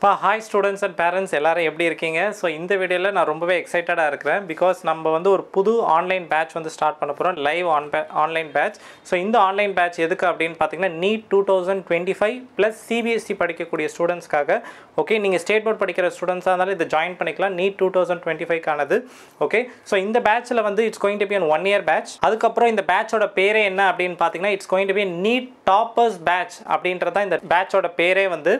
இப்போ hi students and parents எல்லோரும் எப்படி இருக்கீங்க? ஸோ இந்த வீடியோவில் நான் ரொம்பவே எக்ஸைட்டடாக இருக்கிறேன். பிகாஸ் நம்ம வந்து ஒரு புது ஆன்லைன் பேட்ச் வந்து ஸ்டார்ட் பண்ண போகிறோம் live on online batch so இந்த ஆன்லைன் பேட்ச் எதுக்கு அப்படின்னு பார்த்தீங்கன்னா NEET two thousand twenty five plus CBSE படிக்கக்கூடிய ஸ்டூடெண்ட்ஸ்க்காக ஓகே நீங்கள் ஸ்டேட் போர்ட் படிக்கிற ஸ்டூடெண்ட்ஸாக இருந்தாலும் இதை ஜாயின் பண்ணிக்கலாம். நீட் டூ தௌசண்ட் டுவெண்ட்டி ஃபைவ்க்கானது ஓகே ஸோ இந்த பேட்ச்சில் வந்து it's going to be one year batch அதுக்கப்புறம் இந்த பேட்சோட பேரே என்ன அப்படின்னு பார்த்தீங்கன்னா it's going to be NEET toppers batch அப்படின்றது தான் இந்த பேட்சோட பேரே வந்து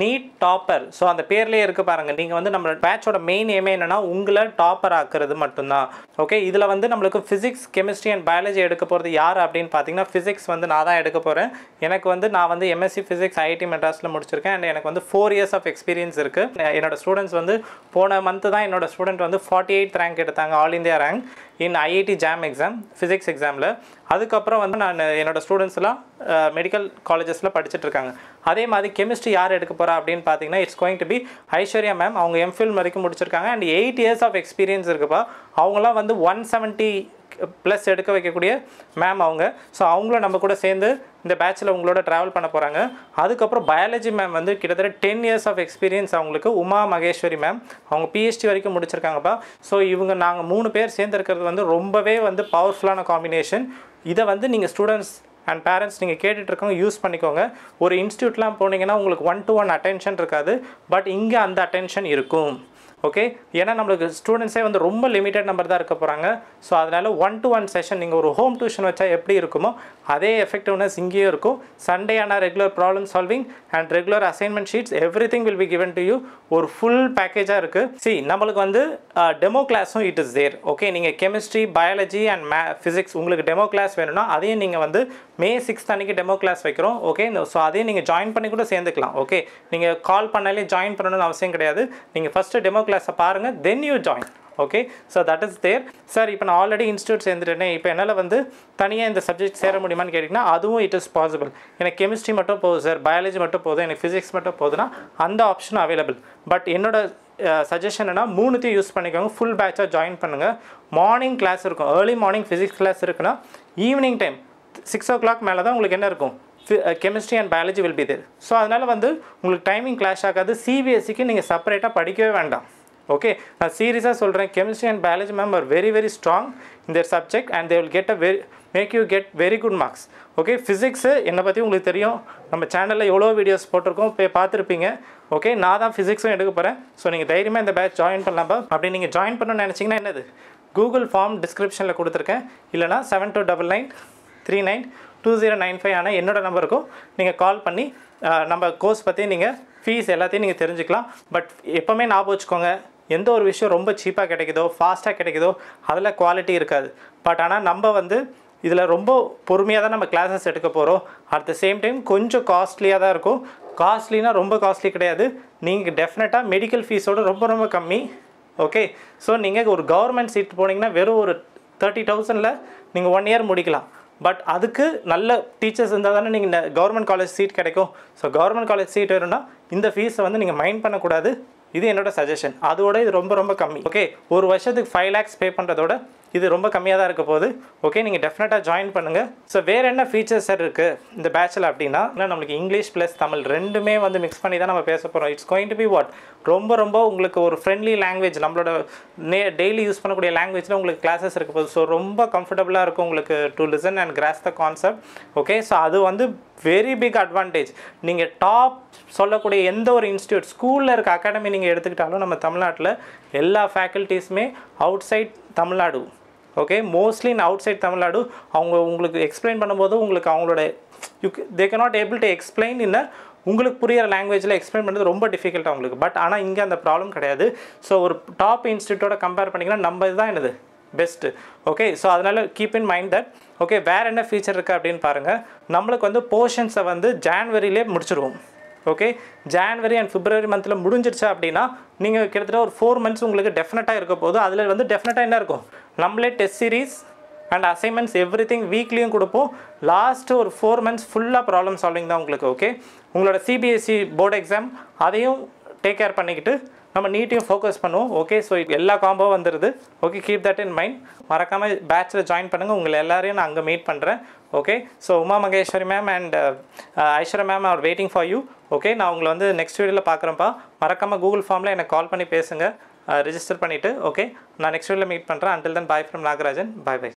நீட் டாப்பர் ஸோ அந்த பேர்லேயே இருக்குது பாருங்கள் நீங்கள் வந்து நம்ம பேட்சோட மெயின் எய்மே என்னென்னா உங்களை டாப்பர் ஆக்குறது மட்டும்தான். ஓகே இதில் வந்து நம்மளுக்கு ஃபிசிக்ஸ் கெமிஸ்ட்ரி அண்ட் பயாலஜி எடுக்க போகிறது யார் அப்படின்னு பார்த்தீங்கன்னா ஃபிசிக்ஸ் வந்து நான் தான் எடுக்க போகிறேன் எனக்கு வந்து நான் வந்து எம்எஸ்சி ஃபிசிக்ஸ் ஐஐடி மெட்ராஸில் முடிச்சிருக்கேன். அண்ட் எனக்கு வந்து ஃபோர் இயர்ஸ் ஆஃப் எக்ஸ்பீரியன்ஸ் இருக்குது என்னோட ஸ்டூடெண்ட்ஸ் வந்து போன மந்த்து தான் என்னோட ஸ்டூடெண்ட் வந்து ஃபார்ட்டி எயிட் ரேங்க் எடுத்தாங்க all India rank in IIT JAM exam physics எக்ஸாமில் அதுக்கப்புறம் வந்து நான் என்னோட ஸ்டூடெண்ட்ஸ்லாம் மெடிக்கல் காலேஜஸில் படிச்சுட்டு இருக்காங்க. அதே மாதிரி கெமிஸ்ட்ரி யார் எடுக்க போகிறா அப்படின்னு பார்த்தீங்கன்னா it's going to be Aishwarya ma'am அவங்க எம்ஃபில் வரைக்கும் முடிச்சிருக்காங்க. And eight years of experience இருக்குப்பா. அவங்களாம் வந்து ஒன் செவன்ட்டி ப்ளஸ் எடுக்க வைக்கக்கூடிய மேம் அவங்க. ஸோ அவங்களும் நம்ம கூட சேர்ந்து இந்த பேட்சில் உங்களோட ட்ராவல் பண்ண போகிறாங்க அதுக்கப்புறம் பயாலஜி மேம் வந்து கிட்டத்தட்ட டென் இயர்ஸ் ஆஃப் எக்ஸ்பீரியன்ஸ் அவங்களுக்கு. உமா மகேஸ்வரி மேம் அவங்க பிஹெச்டி வரைக்கும் முடிச்சிருக்காங்கப்பா. ஸோ இவங்க நாங்கள் மூணு பேர் சேர்ந்துருக்கிறது வந்து ரொம்பவே வந்து பவர்ஃபுல்லான காம்பினேஷன் இதை வந்து நீங்கள் ஸ்டூடெண்ட்ஸ் அண்ட் பேரண்ட்ஸ் நீங்கள் கேட்டுட்ருக்கவங்க யூஸ் பண்ணிக்கோங்க. ஒரு இன்ஸ்டியூட்லாம் போனீங்கன்னா உங்களுக்கு ஒன் டு ஒன் அட்டென்ஷன் இருக்காது. பட் இங்கே அந்த அட்டென்ஷன் இருக்கும். ஓகே ஏன்னா நம்மளுக்கு ஸ்டூடெண்ட்ஸே வந்து ரொம்ப லிமிட்டட் நம்பர் தான் இருக்க போகிறாங்க ஸோ அதனால் ஒன் டு ஒன் செஷன் நீங்கள் ஒரு ஹோம் டியூஷன் வச்சா எப்படி இருக்குமோ அதே எஃபெக்டிவ்னஸ் இங்கேயும் இருக்கும். சண்டே ஆனால் regular problem solving and regular assignment sheets every thing will be given to you ஒரு ஃபுல் பேக்கேஜாக இருக்குது சி நம்மளுக்கு வந்து டெமோ கிளாஸும் இட் இஸ் தேர் ஓகே நீங்கள் chemistry biology and may physics உங்களுக்கு டெமோ கிளாஸ் வேணும்னா அதையும் நீங்கள் வந்து மே சிக்ஸ்த் அன்றைக்கி டெமோ கிளாஸ் வைக்கிறோம் ஓகே ஸோ அதையும் நீங்கள் ஜாயின் பண்ணி கூட சேர்ந்துக்கலாம் ஓகே நீங்கள் கால் பண்ணாலே ஜாயின் பண்ணணும்னு அவசியம் கிடையாது. நீங்கள் ஃபஸ்ட்டு டெமோ கிளாஸை பாருங்கள் then you join okay so that is there sir இப்போ நான் ஆல்ரெடி இன்ஸ்டியூட் சேர்ந்துட்டேனே இப்போ என்னால் வந்து தனியாக இந்த சப்ஜெக்ட் சேர முடியுமான்னு கேட்டிங்கன்னா அதுவும் இட் இஸ் பாசிபிள் எனக்கு கெமிஸ்ட்ரி மட்டும் போதும் சார் பயாலஜி மட்டும் போதும் எனக்கு ஃபிசிக்ஸ் மட்டும் போதுன்னா அந்த ஆப்ஷனும் அவைலபிள் பட் என்னோட சஜஷன் என்ன மூணுத்தையும் யூஸ் பண்ணிக்கோங்க ஃபுல் பேட்சாக ஜாயின் பண்ணுங்கள் மார்னிங் கிளாஸ் இருக்கும். ஏர்லி மார்னிங் ஃபிசிக்ஸ் கிளாஸ் இருக்குன்னா evening time six o'clock மேலே தான் உங்களுக்கு என்ன இருக்கும்? Chemistry and biology will be there so அதனால் வந்து உங்களுக்கு டைமிங் கிளாஷ் ஆகாது. சிபிஎஸ்சிக்கு நீங்கள் செப்பரேட்டாக படிக்கவே வேண்டாம். ஓகே நான் சீரியஸாக சொல்கிறேன் chemistry and biology ma'am are very very strong இந்த subject and they will get a very make you get very good marks okay physics என்னை பற்றி உங்களுக்கு தெரியும். நம்ம சேனலில் எவ்வளோ வீடியோஸ் போட்டிருக்கோம். போய் பார்த்துருப்பீங்க. ஓகே நான் தான் ஃபிசிக்ஸும் எடுக்க போகிறேன் ஸோ நீங்கள் தைரியமாக இந்த பேட்ச் ஜாயின் பண்ணலாம்பா அப்படி நீங்கள் ஜாயின் பண்ணணும்னு நினச்சிங்கன்னா என்னது? கூகுள் ஃபார்ம் டிஸ்கிரிப்ஷனில் கொடுத்துருக்கேன். இல்லைனா seven two double nine three nine two zero nine five ஆனால் என்னோட நம்பருக்கும் நீங்கள் கால் பண்ணி நம்ம கோர்ஸ் பற்றி நீங்கள் ஃபீஸ் எல்லாத்தையும் நீங்கள் தெரிஞ்சுக்கலாம். பட் எப்போவுமே ஞாபகம் வச்சுக்கோங்க எந்த ஒரு விஷயம் ரொம்ப சீப்பாக கிடைக்குதோ ஃபாஸ்ட்டாக கிடைக்குதோ அதில் குவாலிட்டி இருக்காது. பட் ஆனால் நம்ம வந்து இதில் ரொம்ப பொறுமையாக தான் நம்ம கிளாஸஸ் எடுக்க போகிறோம் அட் த சேம் டைம் கொஞ்சம் காஸ்ட்லியாக தான் இருக்கும். காஸ்ட்லினா ரொம்ப காஸ்ட்லி கிடையாது. நீங்கள் டெஃபினட்டாக மெடிக்கல் ஃபீஸோடு ரொம்ப ரொம்ப கம்மி. ஓகே ஸோ நீங்கள் ஒரு கவர்மெண்ட் சீட் போனீங்கன்னா வெறும் ஒரு தேர்ட்டி தௌசண்டில் நீங்கள் ஒன் இயர் முடிக்கலாம். பட் அதுக்கு நல்ல டீச்சர்ஸ் இருந்தால் தானே நீங்கள் கவர்மெண்ட் காலேஜ் சீட் கிடைக்கும். ஸோ கவர்மெண்ட் காலேஜ் சீட் வேணும்னா இந்த ஃபீஸை வந்து நீங்கள் மைண்ட் பண்ணக்கூடாது. இது என்னோட சஜஷன் அதோட இது ரொம்ப ரொம்ப கம்மி. ஓகே ஒரு வருஷத்துக்கு ஃபைவ் லேக்ஸ் பே பண்ணுறதோட இது ரொம்ப கம்மியாக தான் இருக்க போகுது. ஓகே நீங்கள் டெஃபினட்டாக ஜாயின் பண்ணுங்கள் ஸோ வேறு என்ன ஃபீச்சர்ஸ் சார் இருக்குது இந்த பேச்சில் அப்படின்னா நம்மளுக்கு இங்கிலீஷ் ப்ளஸ் தமிழ் ரெண்டுமே வந்து மிக்ஸ் பண்ணி தான் நம்ம பேச போகிறோம் it's going to be what ரொம்ப ரொம்ப உங்களுக்கு ஒரு ஃப்ரெண்ட்லி லாங்குவேஜ் நம்மளோட நே டெய்லி யூஸ் பண்ணக்கூடிய லாங்குவேஜில் உங்களுக்கு கிளாஸஸ் இருக்க போகுது. ஸோ ரொம்ப கம்ஃபர்டபுளாக இருக்கும் உங்களுக்கு to listen and grasp the concept okay so அது வந்து வெரி பிக் அட்வான்டேஜ் நீங்கள் டாப் சொல்லக்கூடிய எந்த ஒரு இன்ஸ்டியூட் ஸ்கூலில் இருக்க அகாடமி நீங்கள் எடுத்துக்கிட்டாலும் நம்ம தமிழ்நாட்டில் எல்லா ஃபேக்கல்ட்டிஸுமே outside Tamil Nadu. Okay mostly in outside Tamil Nadu அவங்க உங்களுக்கு எக்ஸ்பிளைன் பண்ணும்போது உங்களுக்கு அவங்களோட you they not able to explain இன்ன உங்களுக்கு புரியிற லாங்குவேஜில் எக்ஸ்பிளைன் பண்ணுறது ரொம்ப டிஃபிகல்ட்டாக உங்களுக்கு. பட் ஆனால் இங்கே அந்த ப்ராப்ளம் கிடையாது. ஸோ ஒரு டாப் இன்ஸ்டியூட்டோட கம்பேர் பண்ணிங்கன்னா நம்ம இதுதான் என்னது? பெஸ்ட்டு ஓகே ஸோ அதனால் keep in mind that okay வேறு என்ன ஃபீச்சர் இருக்குது அப்படின்னு பாருங்கள் நம்மளுக்கு வந்து போர்ஷன்ஸை வந்து ஜான்வரியிலே முடிச்சிருவோம். ஓகே ஜான்வரி அண்ட் பிப்ரவரி மந்தில் முடிஞ்சிருச்சு அப்படின்னா நீங்கள் கிட்டத்தட்ட ஒரு ஃபோர் மந்த்ஸ் உங்களுக்கு டெஃபினட்டாக இருக்க போது அதில் வந்து டெஃபினட்டாக என்ன இருக்கும்? நம்மளே test series and assignments every thing வீக்லியும் கொடுப்போம். லாஸ்ட்டு ஒரு ஃபோர் மந்த்ஸ் ஃபுல்லாக ப்ராப்ளம் சால்விங் தான் உங்களுக்கு ஓகே உங்களோட சிபிஎஸ்சி போர்டு எக்ஸாம் அதையும் டேக் கேர் பண்ணிக்கிட்டு நம்ம நீட்டையும் ஃபோக்கஸ் பண்ணுவோம் ஓகே ஸோ எல்லா காம்போ வந்துடுது okay keep that in mind மறக்காமல் பேட்சில் ஜாயின் பண்ணுங்கள் உங்களை எல்லாரையும் நான் அங்கே மீட் பண்ணுறேன் okay so Uma Maheswari ma'am and uh, Aishwarya ma'am are waiting for you okay நான் உங்களை வந்து நெக்ஸ்ட் வீடியோவில் பார்க்குறேன்ப்பா. மறக்காமல் கூகுள் ஃபார்மில் எனக்கு கால் பண்ணி பேசுங்கள் ரிஜிஸ்டர் பண்ணிவிட்டு ஓகே நான் நெக்ஸ்ட் வீடியோவில் மீட் பண்ணுறேன் until then bye from Nagarajan. Bye bye